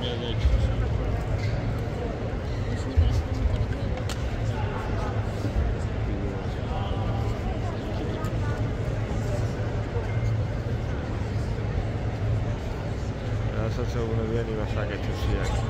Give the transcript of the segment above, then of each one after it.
cambiar de hecho. Gracias a uno bien y vas a que esto sea.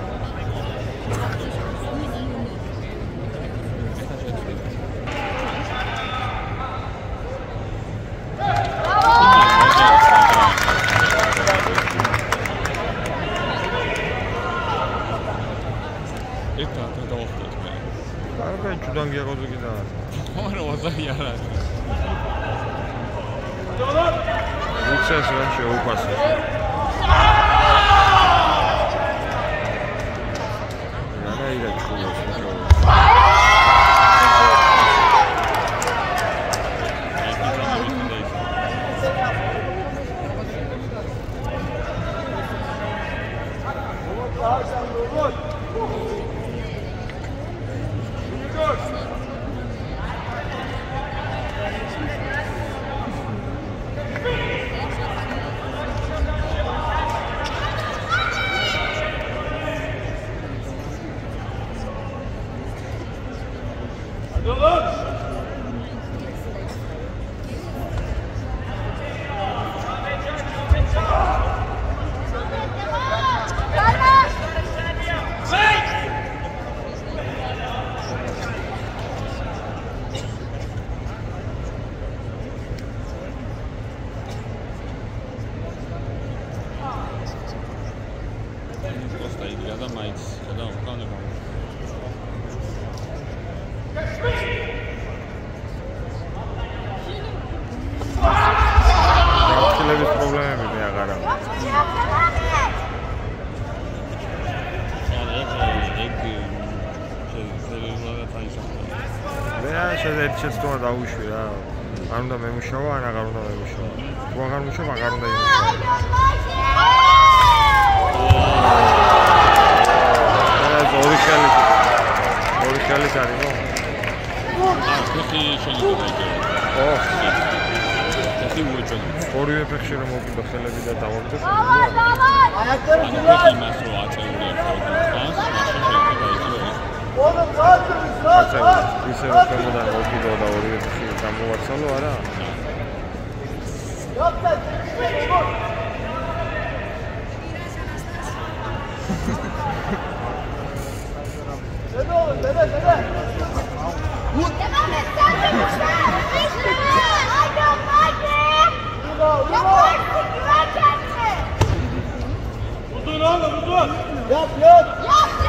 კარგა ჩუდან გიაღოძე კიდე არა არა ვაზარი არა უცეს რა შეუფასო რასაც ეუბნებიან იმას აკეთებსია შეცდომა დაუშვი რა. არ უნდა მემუშავა, ან აღარ უნდა მემუშავა. თუ აღარ მუშავა, აღარ უნდა იმუშავა. ორი ხელი. ორი ხელი კარგო. აა, ფეხი შეიძლება ო. ფეხი უეჭო. ორივე ფეხში რომ მოვიდო ხელები და დავაგდო. აი, აკეთე. ფეხი მას რო აწეულია ხოლმე. ხანს, მაშინ შეიძლება იცი ისე რომ შემოდან მოვიდო და ორივე ფეხი გამოვაცალო არა დედო დედო დედო Dede oğlum dede dede. Devam et sen de güçler. İşte hadi hadi. Yaparsın güven kendine. Vurdun oğlum. Yap yap. Yap.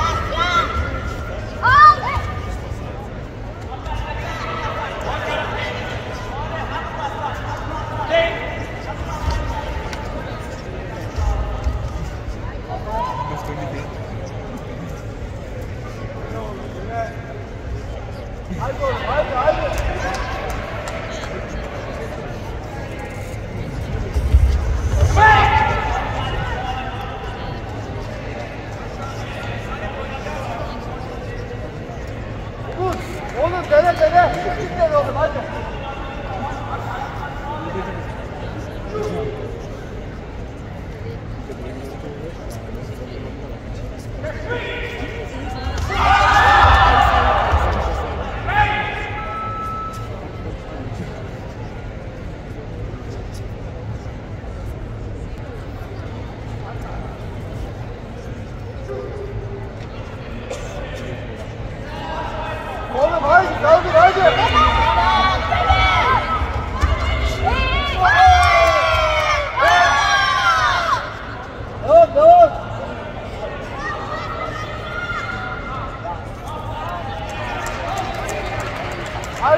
Haydi oğlum haydi haydi. Oğlum dene dene.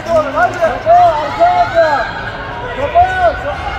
Come on!